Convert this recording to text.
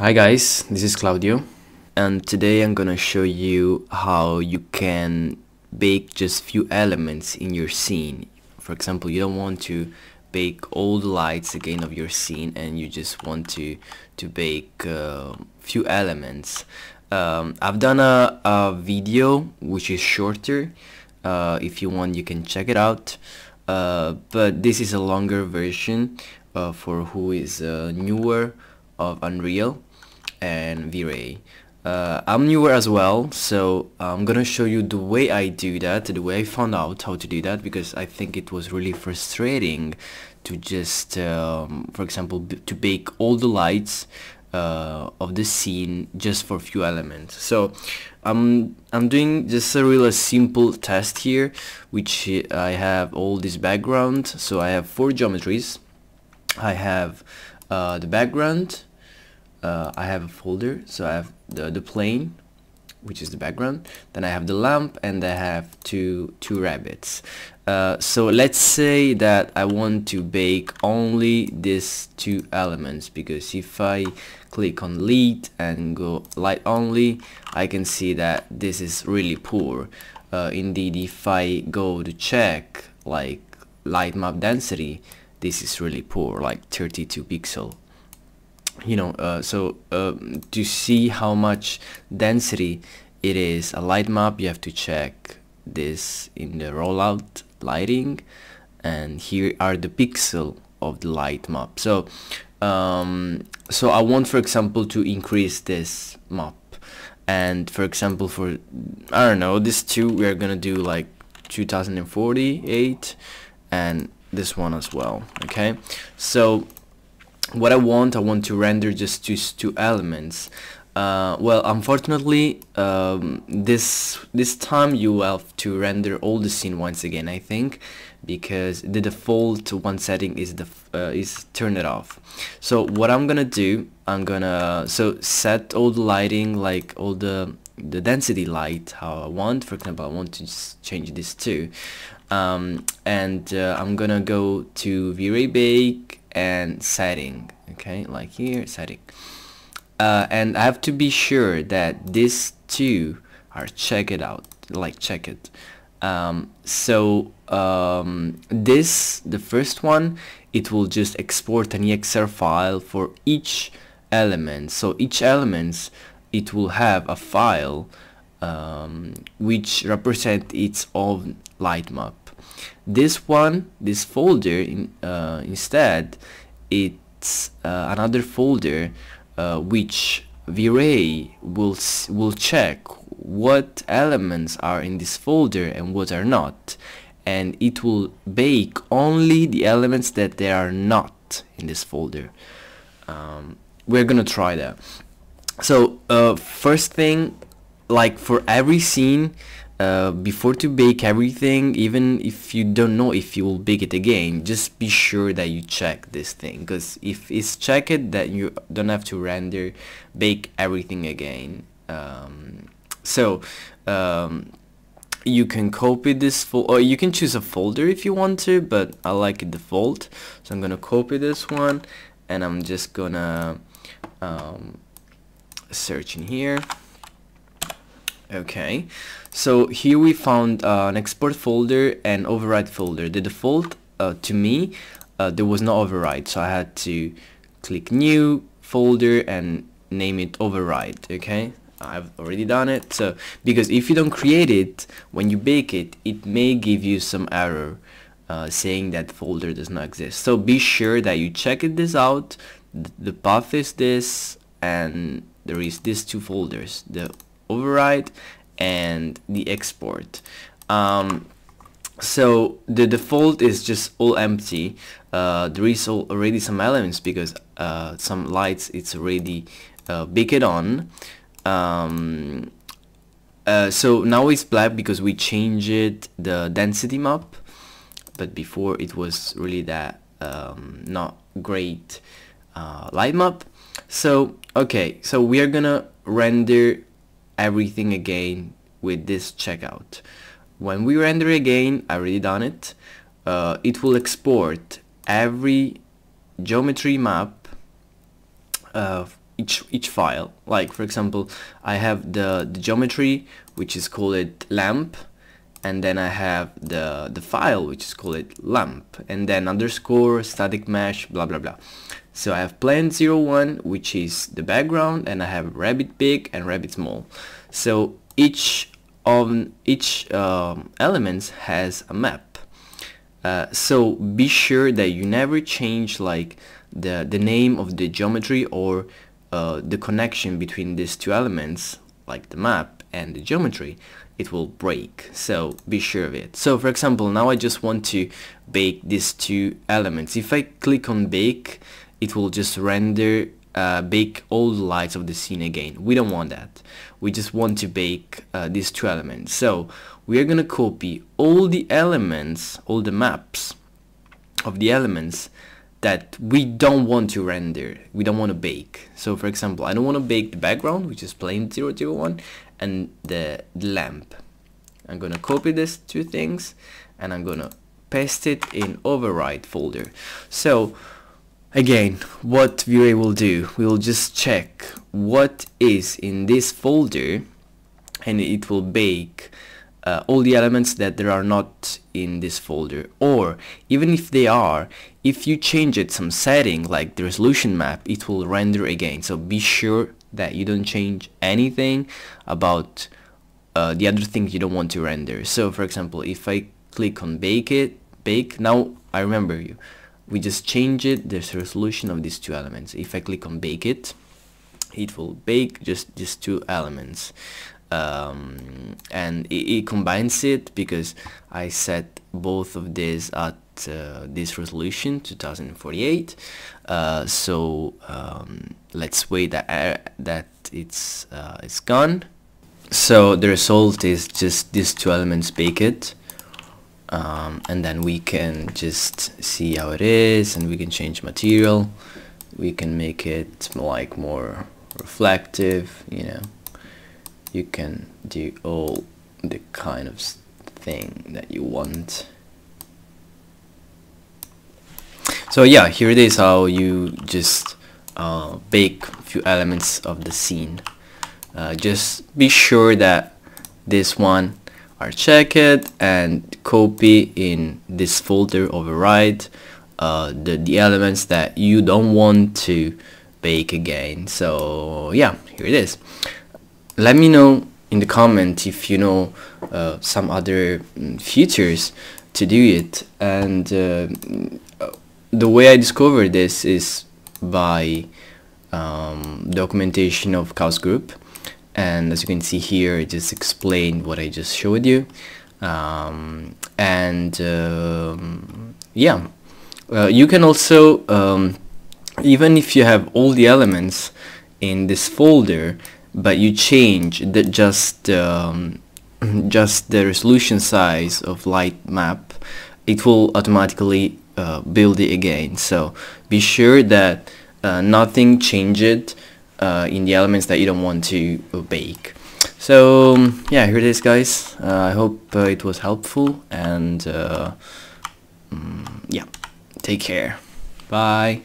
Hi guys, this is Claudio and today I'm gonna show you how you can bake just few elements in your scene. For example, you don't want to bake all the lights again of your scene and you just want to to bake uh, few elements. Um, I've done a, a video which is shorter. Uh, if you want you can check it out. Uh, but this is a longer version uh, for who is uh, newer of Unreal and V-Ray. Uh, I'm newer as well, so I'm gonna show you the way I do that, the way I found out how to do that, because I think it was really frustrating to just, um, for example, to bake all the lights uh, of the scene just for a few elements. So I'm I'm doing just a real simple test here, which I have all this background. So I have four geometries. I have uh, the background, uh, I have a folder. So I have the, the plane which is the background. Then I have the lamp and I have two two rabbits. Uh, so let's say that I want to bake only these two elements because if I click on lead and go light only I can see that this is really poor. Uh, indeed if I go to check like light map density this is really poor like 32 pixel you know uh, so uh, to see how much density it is? A light map you have to check this in the rollout lighting and here are the pixel of the light map. So um, so I want for example to increase this map. And for example for I don't know this two we are gonna do like 2048 and this one as well okay? So what I want, I want to render just two, two elements. Uh, well, unfortunately, um, this this time you have to render all the scene once again. I think because the default one setting is the uh, is turn it off. So what I'm gonna do, I'm gonna so set all the lighting like all the the density light how I want. For example, I want to change this too, um, and uh, I'm gonna go to V-Ray Bake and setting okay like here setting. Uh, and I have to be sure that these two are check it out like check it um, so um, this the first one it will just export an EXR file for each element. So each element it will have a file um, which represent its own light map this one this folder in, uh, instead it's uh, another folder uh, which V-Ray will will check what elements are in this folder and what are not. And it will bake only the elements that they are not in this folder. Um, we're gonna try that. So uh, first thing like for every scene uh, before to bake everything even if you don't know if you will bake it again just be sure that you check this thing. Because if it's checked that you don't have to render bake everything again. Um, so um, you can copy this or you can choose a folder if you want to but I like it default. So I'm gonna copy this one and I'm just gonna um, search in here okay. So here we found uh, an export folder and override folder. The default uh, to me uh, there was no override so I had to click new folder and name it override okay? I've already done it so because if you don't create it when you bake it it may give you some error uh, saying that folder does not exist. So be sure that you check it this out. The path is this and there is these two folders the override and the export. Um, so the default is just all empty. Uh, there is already some elements because uh, some lights it's already uh, baked on. Um, uh, so now it's black because we changed the density map but before it was really that um, not great uh, light map. So okay so we are gonna render everything again with this checkout. When we render again, I already done it, uh, it will export every geometry map uh, each each file like for example I have the, the geometry which is called lamp and then I have the the file which is called lamp. And then underscore static mesh blah blah blah. So I have plane 01 which is the background and I have rabbit big and rabbit small. So each of each um, elements has a map. Uh, so be sure that you never change like the the name of the geometry or uh, the connection between these two elements like the map and the geometry it will break. So be sure of it. So for example now I just want to bake these two elements. If I click on bake it will just render uh, bake all the lights of the scene again. We don't want that. We just want to bake uh, these two elements. So we are gonna copy all the elements all the maps of the elements that we don't want to render we don't want to bake. So for example I don't want to bake the background which is plane 001 and the, lamp. I'm gonna copy these two things and I'm gonna paste it in override folder. So again what Vray will do we'll just check what is in this folder and it will bake uh, all the elements that there are not in this folder. Or even if they are if you change it some setting like the resolution map it will render again. So be sure that you don't change anything about uh, the other things you don't want to render. So for example if I click on bake it bake now I remember you. We just change it the resolution of these two elements. If I click on bake it it will bake just these two elements um, and it, it, combines it because I set both of these at uh, this resolution 2048 uh, so um, let's wait that uh, that it's uh, it's gone. So the result is just these two elements baked um, and then we can just see how it is and we can change material. We can make it like more reflective you know you can do all the kind of thing that you want. So yeah here it is how you just uh, bake a few elements of the scene. Uh, just be sure that this one are checked and copy in this folder override uh, the, the elements that you don't want to bake again. So yeah here it is let me know in the comment if you know uh, some other mm, features to do it. And uh, the way I discovered this is by um, documentation of Chaos Group. And as you can see here it just explained what I just showed you. Um, and um, yeah. Uh, you can also um, even if you have all the elements in this folder but you change the just um, just the resolution size of light map it will automatically uh, build it again. So be sure that uh, nothing changed uh, in the elements that you don't want to bake. So um, yeah here it is guys. Uh, I hope uh, it was helpful and um, yeah take care. Bye